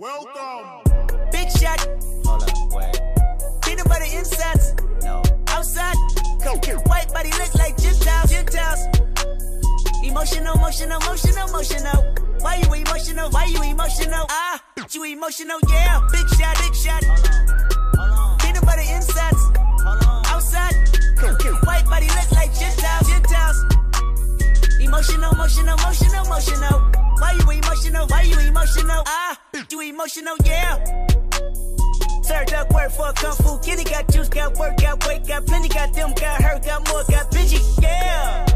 Big shot. Hold up, wait. Peanut butter insides. No. Outside. White body look like Gentiles. Gentiles. Emotional, emotional, emotional, emotional. Why you emotional? Why you emotional? Ah, you emotional, yeah. Big shot, big shot. Hold on. Peanut butter insides. Hold on. Outside. White body look like Gentiles. Gentiles. Emotional, emotional, emotional, emotional. Why you emotional? Why you emotional? Ah, you emotional, yeah. Served up work for kung fu kitty. Got juice, got work, got weight, got plenty. Got them, got hurt, got more, got bingy, yeah.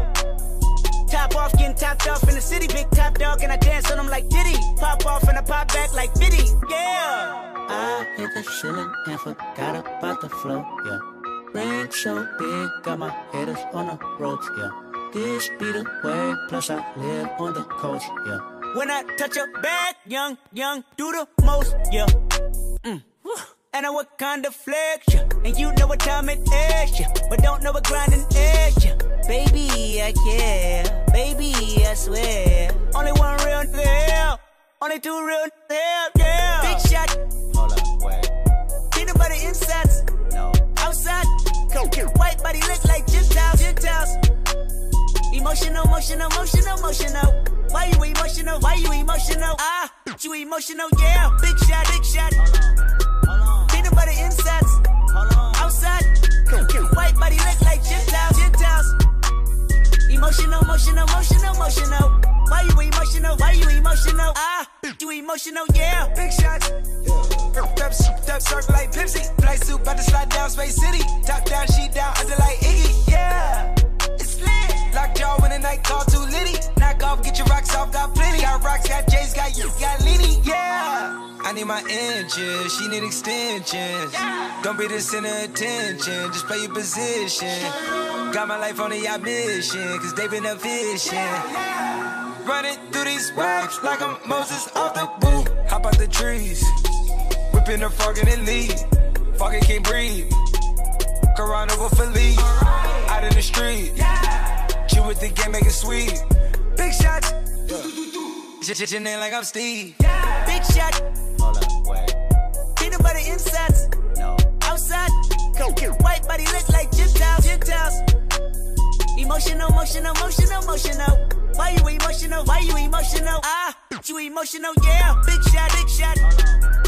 Top off, getting topped off in the city. Big top dog, and I dance on them like Diddy. Pop off and I pop back like Biddy, yeah. I hit the ceiling and forgot about the flow, yeah. Ring so big, got my haters on the ropes, yeah. This be the way, plus I live on the coast, yeah. When I touch a bag, young, young, do the most, yeah. Mm. And I what kind of flex, yeah. And you know what time it is, yeah. But don't know what grinding is, yeah. Baby, I care. Baby, I swear. Only one real nigga, Only two real nigga, yeah. Big shot, Hold up, wait. peanut butter insides. No. Outside, white body look like Gentiles, Gentiles. Emotional, emotional, emotional, emotional. Why you emotional? Why you emotional? Ah, you emotional, yeah. Big shot, big shot. Hold on. Peanut butter insides. Hold on. Outside, white body look like Gentiles, Gentiles. Emotional, emotional, emotional, emotional. Why you emotional? Why you emotional? Ah, you emotional, yeah. Big shots. Up, up, up, surf like Pepsi. Flight suit, about to slide down Space City. Top down, sheet down, under like Iggy. Yeah, it's lit. Lock jaw when the night call too litty. Knock off, get your rocks off, got plenty. Got rocks, got J's, got you, got Lenny. Yeah. I need my inches, she need extensions. Don't be the center of attention, just play your position. Got my life on a yacht mission, cause they been efficient. Running through these waves like I'm Moses off the boot. Hop out the trees, whipping the frog and then leave. Fucking can't breathe. Corona will Philippe. Out in the street. Chill with the game, make it sweet. Big shots. Shit, your name like I'm Steve. Yeah. Big shot, Hold up, wait. peanut butter insides. No. Outside, white body look like Gentiles, Gentiles. Emotional, emotional, emotional, emotional. Why you emotional? Why you emotional? Ah, you emotional, yeah. Big shot, big shot.